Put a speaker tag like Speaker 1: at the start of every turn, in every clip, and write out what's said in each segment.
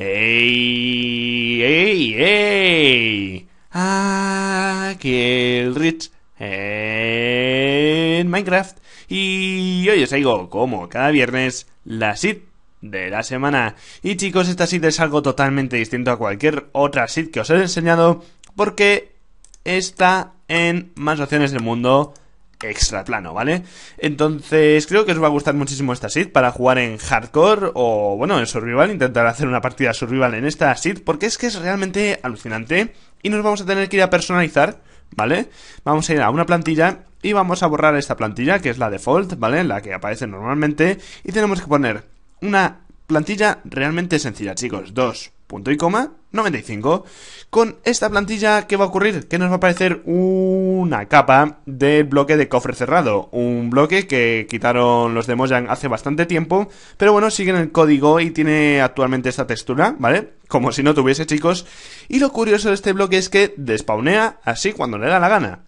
Speaker 1: ¡Ey! ¡Ey! ¡Ey! Aquí el Rich en Minecraft. Y hoy os traigo, como cada viernes, la SID de la semana. Y chicos, esta SID es algo totalmente distinto a cualquier otra SID que os he enseñado, porque está en más opciones del mundo extra plano, ¿vale? Entonces creo que os va a gustar muchísimo esta SID para jugar en hardcore o bueno, en survival, intentar hacer una partida survival en esta SID porque es que es realmente alucinante y nos vamos a tener que ir a personalizar, ¿vale? Vamos a ir a una plantilla y vamos a borrar esta plantilla que es la default, ¿vale? La que aparece normalmente y tenemos que poner una plantilla realmente sencilla, chicos, dos punto y coma 95. Con esta plantilla, ¿qué va a ocurrir? Que nos va a aparecer una capa del bloque de cofre cerrado. Un bloque que quitaron los de Mojang hace bastante tiempo, pero bueno, sigue en el código y tiene actualmente esta textura, ¿vale? Como si no tuviese, chicos. Y lo curioso de este bloque es que despawnea así cuando le da la gana.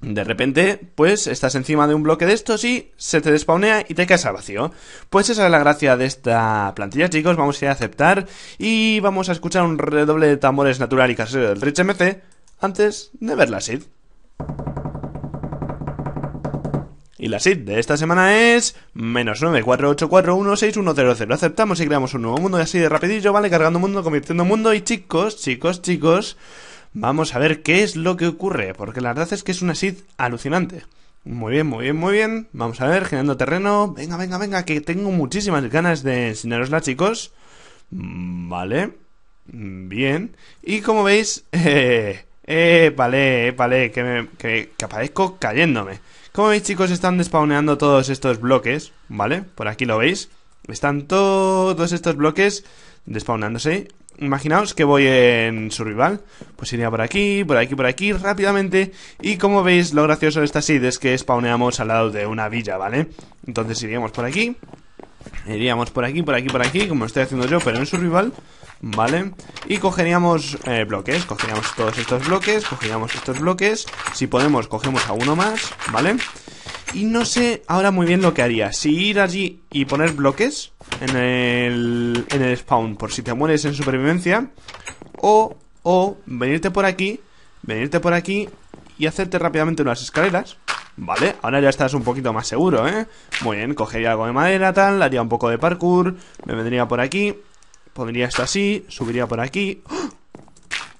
Speaker 1: De repente, pues estás encima de un bloque de estos y se te despawnea y te caes al vacío. Pues esa es la gracia de esta plantilla, chicos. Vamos a ir a aceptar y vamos a escuchar un redoble de tambores natural y casero del Rich MC antes de ver la SID. Y la SID de esta semana es menos 948416100. Aceptamos y creamos un nuevo mundo y así de rapidillo, ¿vale? Cargando mundo, convirtiendo mundo y chicos, chicos, chicos... Vamos a ver qué es lo que ocurre, porque la verdad es que es una SID alucinante. Muy bien, muy bien, muy bien. Vamos a ver, generando terreno. Venga, venga, venga, que tengo muchísimas ganas de enseñarosla, chicos. Mm, vale. Mm, bien. Y como veis, eh, eh, vale, vale, que, me, que, que aparezco cayéndome. Como veis, chicos, están despawneando todos estos bloques, ¿vale? Por aquí lo veis. Están todos estos bloques despawnándose imaginaos que voy en survival, pues iría por aquí, por aquí, por aquí, rápidamente, y como veis, lo gracioso de esta seed es que spawneamos al lado de una villa, ¿vale? Entonces iríamos por aquí, iríamos por aquí, por aquí, por aquí, como estoy haciendo yo, pero en survival, ¿vale? Y cogeríamos eh, bloques, cogeríamos todos estos bloques, cogeríamos estos bloques, si podemos, cogemos a uno más, ¿vale? Y no sé ahora muy bien lo que haría, si ir allí y poner bloques en el, en el spawn por si te mueres en supervivencia. O, o venirte por aquí, venirte por aquí y hacerte rápidamente unas escaleras. Vale, ahora ya estás un poquito más seguro, ¿eh? Muy bien, cogería algo de madera, tal, haría un poco de parkour, me vendría por aquí, pondría esto así, subiría por aquí. ¡Oh!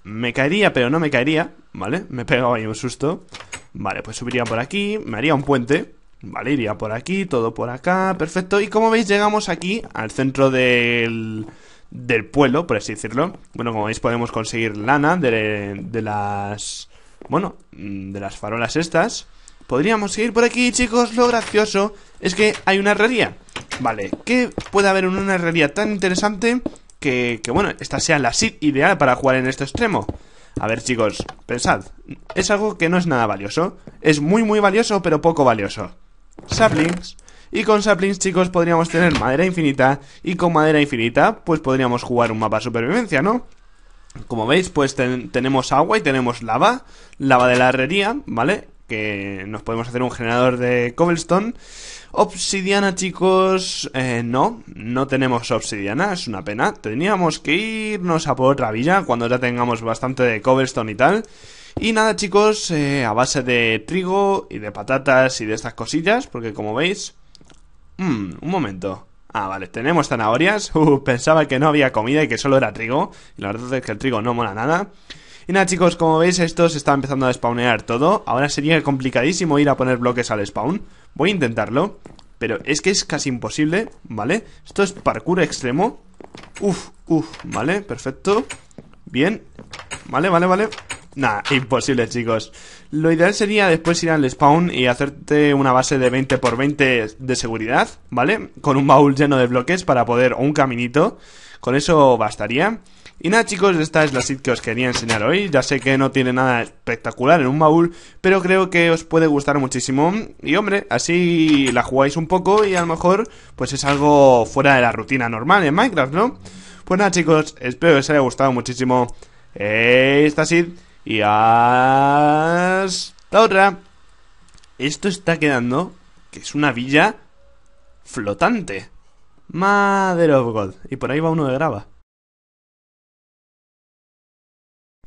Speaker 1: Me caería, pero no me caería, ¿vale? Me pegaba ahí un susto. Vale, pues subiría por aquí, me haría un puente. Vale, iría por aquí, todo por acá, perfecto. Y como veis, llegamos aquí, al centro del, del pueblo, por así decirlo. Bueno, como veis, podemos conseguir lana de, de las... Bueno, de las farolas estas. Podríamos seguir por aquí, chicos. Lo gracioso es que hay una herrería. Vale, ¿qué puede haber en una herrería tan interesante que, que bueno, esta sea la SID ideal para jugar en este extremo? A ver, chicos, pensad. Es algo que no es nada valioso. Es muy, muy valioso, pero poco valioso saplings. Y con saplings, chicos, podríamos tener madera infinita. Y con madera infinita, pues podríamos jugar un mapa supervivencia, ¿no? Como veis, pues tenemos agua y tenemos lava. Lava de la herrería, ¿vale? Que nos podemos hacer un generador de cobblestone. Obsidiana, chicos, eh, no, no tenemos obsidiana, es una pena. Teníamos que irnos a por otra villa cuando ya tengamos bastante de cobblestone y tal. Y nada chicos, eh, a base de trigo y de patatas y de estas cosillas, porque como veis... Mmm, un momento. Ah, vale, tenemos zanahorias. Uh, pensaba que no había comida y que solo era trigo. Y la verdad es que el trigo no mola nada. Y nada chicos, como veis esto se está empezando a spawnear todo. Ahora sería complicadísimo ir a poner bloques al spawn. Voy a intentarlo. Pero es que es casi imposible, ¿vale? Esto es parkour extremo. Uf, uf, vale, perfecto. Bien. Vale, vale, vale. Nah, imposible, chicos. Lo ideal sería después ir al spawn y hacerte una base de 20 por 20 de seguridad, ¿vale? Con un baúl lleno de bloques para poder, o un caminito. Con eso bastaría. Y nada chicos, esta es la seed que os quería enseñar hoy. Ya sé que no tiene nada espectacular en un baúl, pero creo que os puede gustar muchísimo. Y hombre, así la jugáis un poco y a lo mejor pues es algo fuera de la rutina normal en Minecraft, ¿no? Pues nada chicos, espero que os haya gustado muchísimo esta seed. Y hasta otra. Esto está quedando que es una villa flotante. Mother of God. Y por ahí va uno de grava.